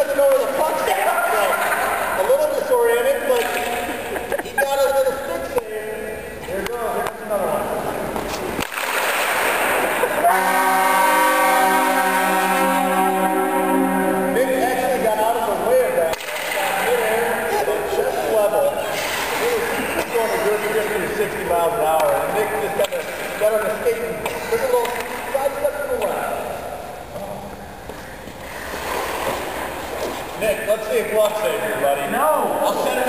doesn't know where the a little disoriented, but he got stick goes. Another one. Nick actually got out of the way of that. Midair, level. He was going a good miles an hour. And Nick just got Nick, let's see if glove save here, buddy. No!